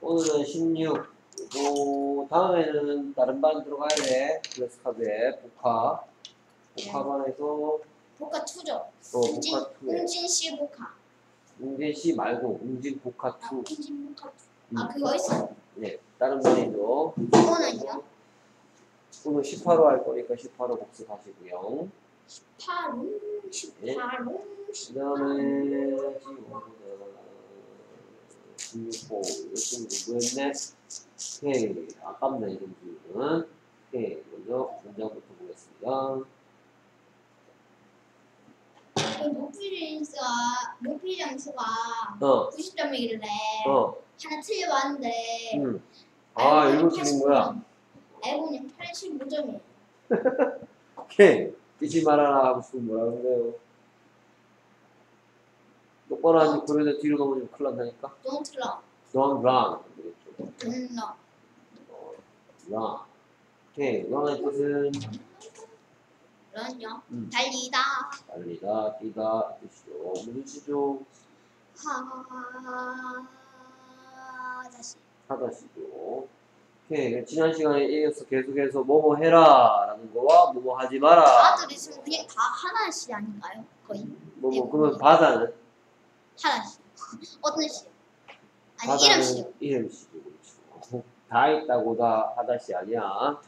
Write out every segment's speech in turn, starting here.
오늘은 16. 그리고 다음에는 다른 반 들어가야 돼. 클래스 카드에 복화. 복화반에서 복화 투죠. 또 웅진 복화 2에 웅진 씨 복화. 웅진 씨 말고 웅진 복화 아 2. 웅진 복화. 음. 아 그거 있어. 네, 다른 반이죠. 그거는요? 오늘 18호 할 거니까 18호 복습하시고요. 파룬 파룬 그 다음에 지금 16호 열심히 공부했네. 오케이, 아깝네 이런 부분은. 오케이, 먼저 문장부터 보겠습니다. 모피장수가 모피장수가 어, 90점이길래 어, 하나 틀려봤는데 음. 아, 이거 틀린 거야. 알고 보니 85점이에요. 오케이, 뛰지 말아라 하고 싶으면 뭐라 그래요? 똑바로 하지 그러다 뒤로 넘어지면 큰일 난다니까? Don't run. Don't run. Don't run. 어, run. 오케이, run의 뜻은 run요. 음. 달리다. 달리다, 뛰다 뜻이죠. 무슨 뜻이죠? 하 다시. 하다시죠. 오케이, 지난 시간에 이어서 계속해서 뭐뭐 해라 라는 거와 뭐뭐 하지 마라. 아들 있으면 그냥 다 하나씩 아닌가요? 거의 뭐뭐 그러면 바다는? 하나씩. 어떤 씨? 아니 바다는 이름씨요. 이름씨죠. 그렇죠. 다 있다고 다 하다시 아니야.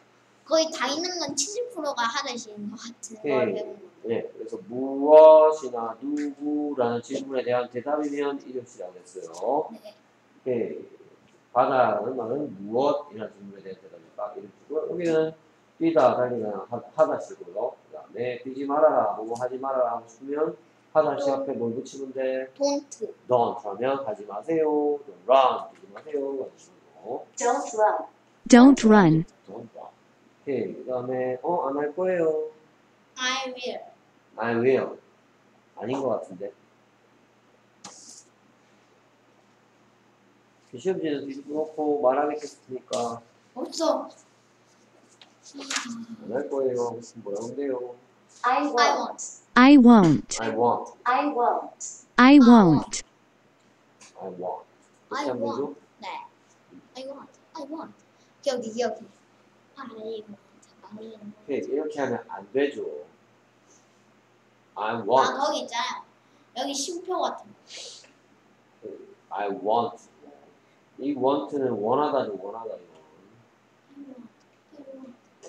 거의 다 있는 건 70%가 하나씩인 것 같은 오케이. 걸 배운 거. 네, 그래서 무엇이나 누구라는 질문에 대한 대답이면 이름 씨라고 했어요. 네. 오케이. 바다라는 말은 무엇이라는 질문에 대한 대답이니까 이름씨고 여기는 뛰다, 달리다, 하- 하다시고요. 그 다음에 뛰지 말아라, 뭐뭐 하지 말아라 하고 싶으면 하다시 앞에 뭘 붙이면 돼? Don't. don't 하면 하지 마세요. don't run, 뛰지 마세요. 하시고 Don't run. Don't run. don't run. 오케이. 그 다음에 어, 안 할 거예요. I will. I will. 아닌 것 같은데. 시험지는 뒤집어 놓고 말하겠으니까 없어. 안 할 거예요. 무슨 뭐라 그래요? I I won't. want. I won't. I want. I won't. I won't. I want. I 그렇게 하면 되죠? want. 네. I want. I want. 기억이 기억이. I want. I want. 오케이. 이렇게 하면 안 되죠. I 아 want. 거기 있잖아요. 여기 쉼표 같은 거. I want. 이 want는 원하다죠. 원하다 이거.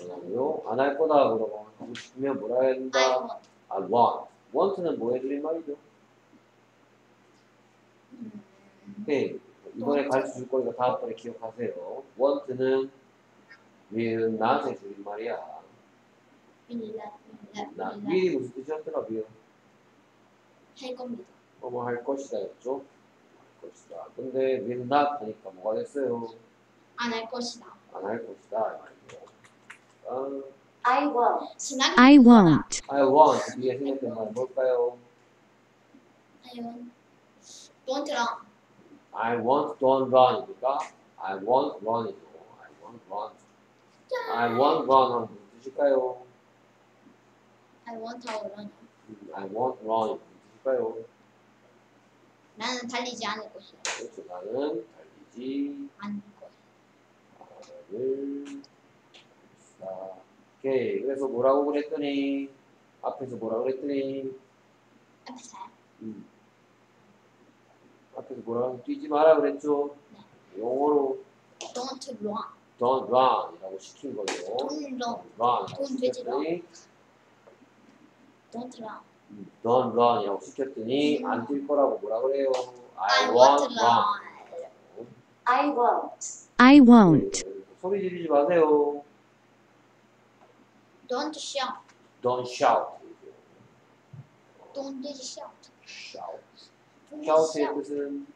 I want. 원하요. 안 할 거다 그러고 하고 싶으면 뭐라 해야 된다? I want. I want. want는 뭐 해드린 말이죠? 음. 오케이. 이번에 가르쳐 줄 거니까 다음번에 기억하세요. want는 will not의 줄임말이야. will not, will not, 나 will이 무슨 뜻이었더라, will? 할 겁니다. 뭐뭐 할 것이다였죠? 할 것이다. 근데 will not 하니까 뭐가 됐어요? 안 할 것이다. 안 할 것이다. 이 말이죠. 아, I won't. 지난 I won't. I want 위에 생겼던 말 뭘까요? I want. Don't run. I want don't run이니까 I want run이죠. I want run. I want run 하면 무슨 뜻일까요? I want to run. 음, I want run 무슨 뜻일까요? 나는 달리지 않을 것이다. 그렇죠. 나는 달리지 않을 것이다. 오케이. 그래서 뭐라고 그랬더니 앞에서 뭐라고 그랬더니 앞에서 음, 앞에서 뭐라고 뛰지 마라 그랬죠. 영어로 don't run. don't run이라고 시킨 거죠. Don't run. run 돈 되지 시켰더니 Don't run. 음, don't run이라고 시켰더니 안 뛸 거라고 뭐라 그래요? I, I to run. run. I won't. I won't. 소리 지르지 마세요. Don't shout. Don't shout. Don't shout. shout. Shout의 shout. 뜻은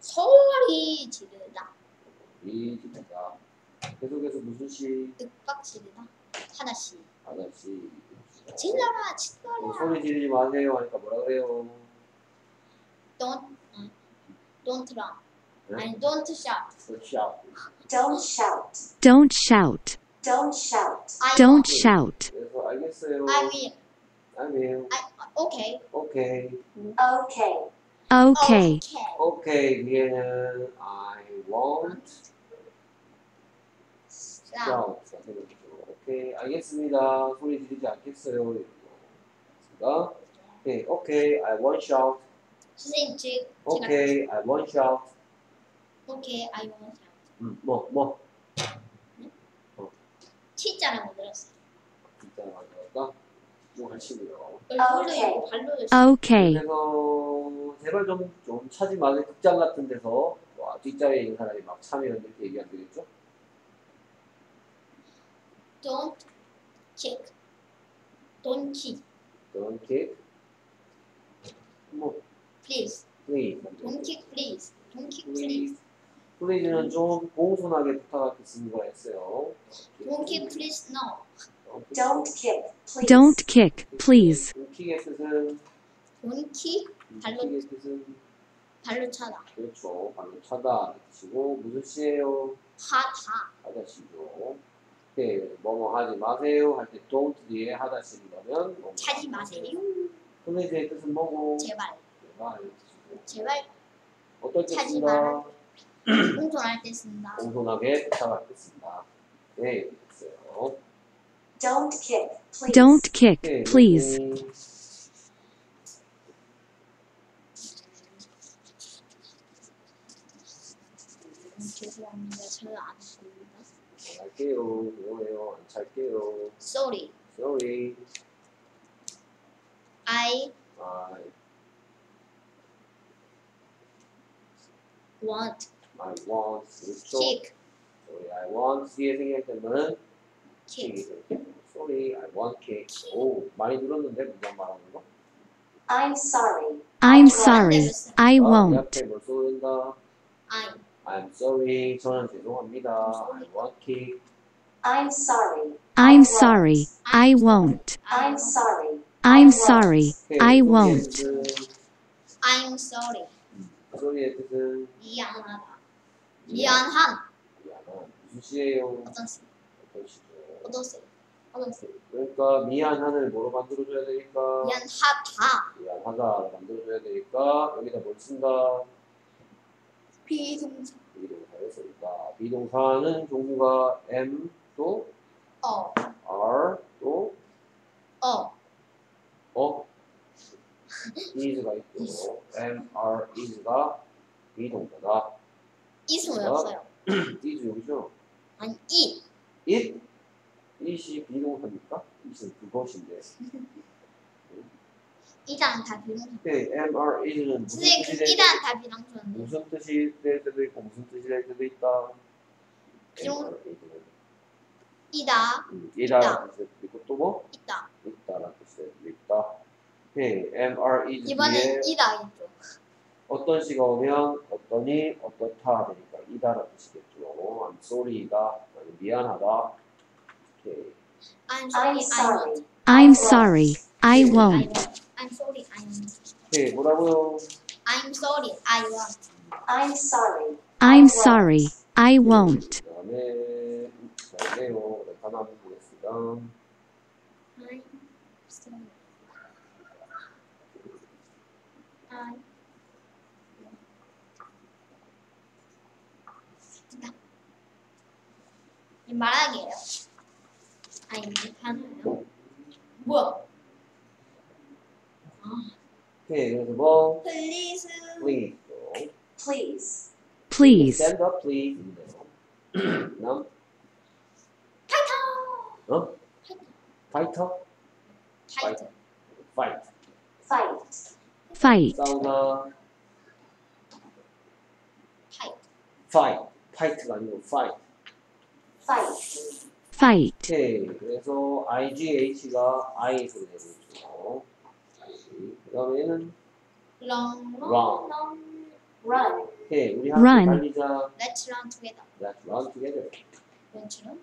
소리 지르다. 이 지르다. 계속해서 무슨 시? 윽박 지르다. 하나씩. 아저씨. 질러라, 어, 질러라. 소리 지르지 마세요 하니까 뭐라 그래요? Don't, 응. don't run. 네? 아니, don't shout. Don't shout. Don't shout. Don't shout. Don't shout. I Don't want. shout. 그래서 알겠어요. I will. I will. I, okay. Okay. Okay. Okay. 오케이 뒤에는 I want 자, shout가 되겠죠. 오케이 알겠습니다. 소리 지르지 않겠어요. 이거. 오케이 오케이 I want shout. 선생님 제, 오케이 I want shout. 오케이 I want shout. 음, 뭐 뭐. T자라고 들었어요. 진짜 맞을까? 좀 하시고요. 얼굴도 오케이. 있고 발도 있고 Okay. 그래서 제발 좀, 좀 차지 마세요. 극장 같은 데서 와, 뒷자리에 있는 사람이 막 참여 이렇게 얘기하면 되겠죠? Don't kick. Don't kick. Don't kick. 뭐, Please. please. Don't kick please. Don't kick please. please. please는 좀 공손하게 부탁하겠습니다 했어요. Don't kick please no. Don't kick, please. Don't kick, please. 킥의 뜻은 Don't kick 발로- 뜻은 발로 차다. 그렇죠. 발로 차다 뜻이고 무슨 시예요? 하다. 하다시죠. 오케이. 뭐뭐 하지 마세요 할 때 don't 뒤에 하다시를 넣으면 뭐뭐 차지 마세요. 플레이즈의 뜻은 뭐고? 제발. 제발. 제발 어떨 때 차지 쓴다? 공손할 때 쓴다. 공손하게 부탁하겠습니다. 네, 됐어요. Don't kick, please. Don't kick, 오케이, please. 여기 음, 죄송합니다. 저는 안. 안 할게요. 뭐예요? 안 찰게요. Sorry. Sorry. I I, want I want. 그렇죠. kick. Sorry, I want. 뒤에 생길 때는 kick. 킥이 되죠. Sorry, I want cake. 오, 많이 늘었는데 무슨 말하는 거? I'm sorry. I'm sorry. I 아, won't. 옆에 뭘 쏘는다? I I'm sorry. 저는 죄송합니다. I want cake. I'm sorry. I'm sorry. I won't. I'm sorry. I'm sorry. I won't. I'm sorry. 소리의 뜻은 미안하다. 미안한 미안한. 무슨 시예요? 어떤 시? 어떤 시죠? 어떤 시? 어떤 시? 그러니까 미안한을 뭐로 만들어줘야 되니까? 미안하다. 미안하다 만들어줘야 되니까 여기다 뭘 쓴다? be동사. be동사를 쓰니까 be동사는 종류가 am 또 어. are 또 어. 어 is가 있고 am, are, is가 be동사다. is 왜 없어요? is 여기죠? 아니 이. it it이 be동사입니까? it은 그것인데. 이단 다 비동사. 네, am, are, is는 무슨 선생님 뜻이 그될 이단 다 비동사인데. 무슨 뜻이 될 때도 있고 무슨 뜻이 될 때도 있다. 비동- am, are, is는 이다 음, 뜻이 있고 또 뭐? 있다. 있다라는 뜻이 있다. 오케이, 뒤에 이번엔 이다겠죠. 어떤 시가 오면 어떠니 어떻다 되니까 이다라는 뜻이겠죠. I'm sorry가 아니, 미안하다. 오케이. I'm I'm sorry. sorry. I'm sorry. I won't. I'm sorry. I won't. 오케이 뭐라고요? I'm sorry. I won't. I'm sorry. I'm sorry. I won't. 그다음에 잘네요. 네, 하나 보겠습니다. I'm sorry. I 이 말하기예요. 아니 하나요? 뭐야? 오케이 그래서 뭐 Please. please. Please. Please. stand up please. 그다음 파이터. 어? 파이터? 파이터. fight. Fight. Fight. 싸우다. 파이터. fight. fight가 아니고 fight. Fight. Fight. 오케이. 그래서 IGH가 I 소리 내고 있죠. 그 다음에는 Long, Run. long, long. Run. 오케이. 우리 함께 Run. 달리자. Let's run together. Let's run together. Run together.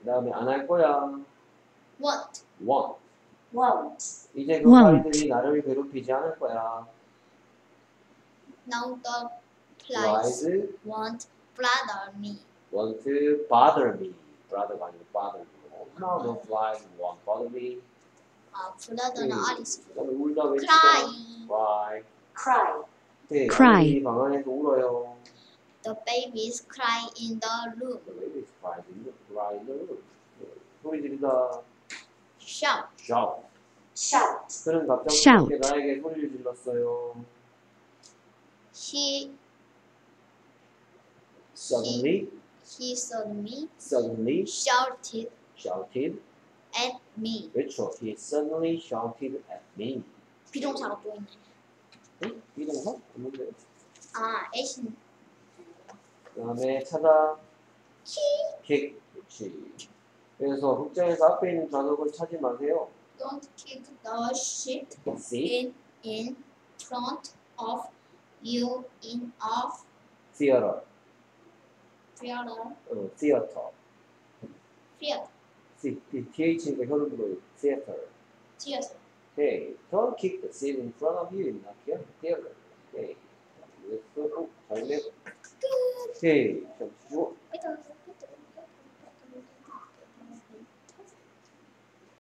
그 다음에 안 할 거야. Want. want. Won't. 이제 그 Want. 말들이 나를 괴롭히지 않을 거야. Now the flies Flies want bother me. want to bother me. brother가 아니고 bother me. Now the flies won't bother me. 아, 블라더는 음. 아리스. 그 다음에 울다 외치다. Cry. cry. cry, 오케이. Cry. 방 안에서 울어요. The babies cry in the room. The baby is crying in the, crying in the room. 네, 소리 지르다. Shout. shout. shout, 그는 갑자기 Shout. 나에게 소리를 질렀어요. He Suddenly, he suddenly suddenly shouted shouted. at me. 그렇죠. He suddenly shouted at me. 비동사가 또 있네. 응? 비동사? 없는데. 아, 애신. 그 다음에 찾아. kick. 그렇지. 그래서 극장에서 앞에 있는 좌석을 차지 마세요. Don't kick the shit See? in in front of you in a Theater. theater. 어, theater. theater. TH니까 혀를 불어요. theater. theater. Okay. Don't kick the seat in front of you in the theater. Okay. 그래서 꼭잘 내. 끝. せーの。